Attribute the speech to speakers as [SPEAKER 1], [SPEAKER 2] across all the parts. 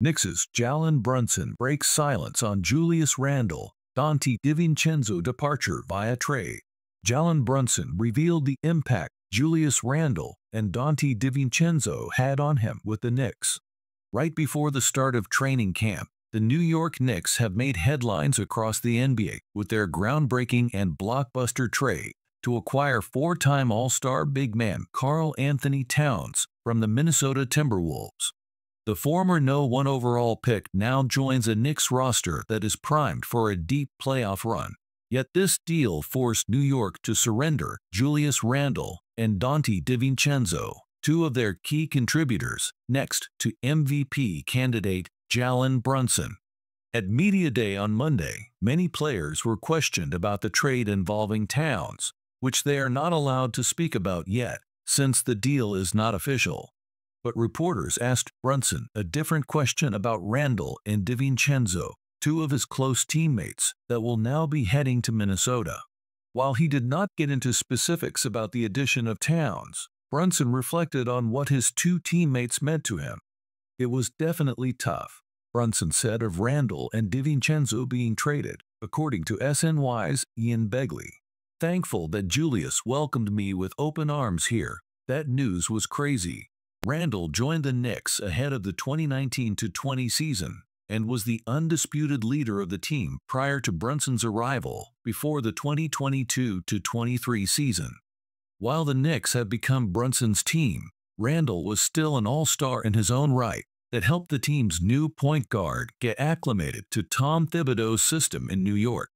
[SPEAKER 1] Knicks' Jalen Brunson breaks silence on Julius Randle, Donte DiVincenzo departure via trade. Jalen Brunson revealed the impact Julius Randle and Donte DiVincenzo had on him with the Knicks. Right before the start of training camp, the New York Knicks have made headlines across the NBA with their groundbreaking and blockbuster trade to acquire four-time All-Star big man Karl-Anthony Towns from the Minnesota Timberwolves. The former no 1 overall pick now joins a Knicks roster that is primed for a deep playoff run. Yet this deal forced New York to surrender Julius Randle and Donte DiVincenzo, two of their key contributors, next to MVP candidate Jalen Brunson. At Media Day on Monday, many players were questioned about the trade involving Towns, which they are not allowed to speak about yet, since the deal is not official. But reporters asked Brunson a different question about Randle and DiVincenzo, two of his close teammates that will now be heading to Minnesota. While he did not get into specifics about the addition of Towns, Brunson reflected on what his two teammates meant to him. It was definitely tough, Brunson said of Randle and DiVincenzo being traded, according to SNY's Ian Begley. Thankful that Julius welcomed me with open arms here. That news was crazy. Randle joined the Knicks ahead of the 2019-20 season and was the undisputed leader of the team prior to Brunson's arrival before the 2022-23 season. While the Knicks have become Brunson's team, Randle was still an all-star in his own right that helped the team's new point guard get acclimated to Tom Thibodeau's system in New York.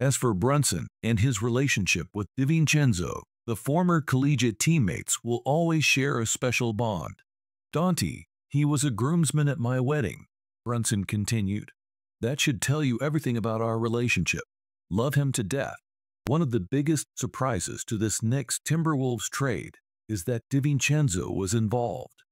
[SPEAKER 1] As for Brunson and his relationship with DiVincenzo, the former collegiate teammates will always share a special bond. Donte, he was a groomsman at my wedding, Brunson continued. That should tell you everything about our relationship. Love him to death. One of the biggest surprises to this Knicks Timberwolves trade is that DiVincenzo was involved.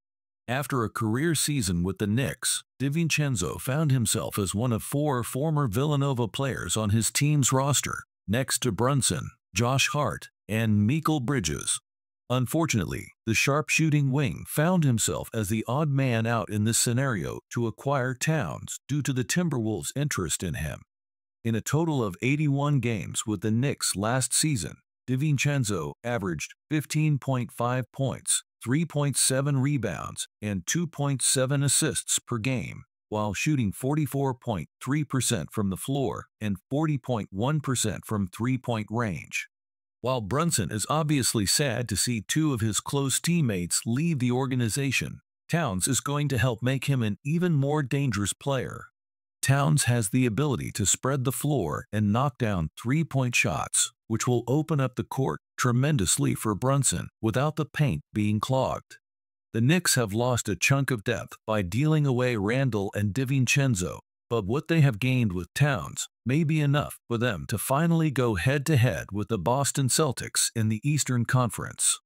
[SPEAKER 1] After a career season with the Knicks, DiVincenzo found himself as one of four former Villanova players on his team's roster, next to Brunson, Josh Hart, and Mikal Bridges. Unfortunately, the sharpshooting wing found himself as the odd man out in this scenario to acquire Towns due to the Timberwolves' interest in him. In a total of 81 games with the Knicks last season, DiVincenzo averaged 15.5 points, 3.7 rebounds, and 2.7 assists per game, while shooting 44.3% from the floor and 40.1% from three-point range. While Brunson is obviously sad to see two of his close teammates leave the organization, Towns is going to help make him an even more dangerous player. Towns has the ability to spread the floor and knock down three-point shots, which will open up the court tremendously for Brunson without the paint being clogged. The Knicks have lost a chunk of depth by dealing away Randle and DiVincenzo, but what they have gained with Towns may be enough for them to finally go head-to-head -head with the Boston Celtics in the Eastern Conference.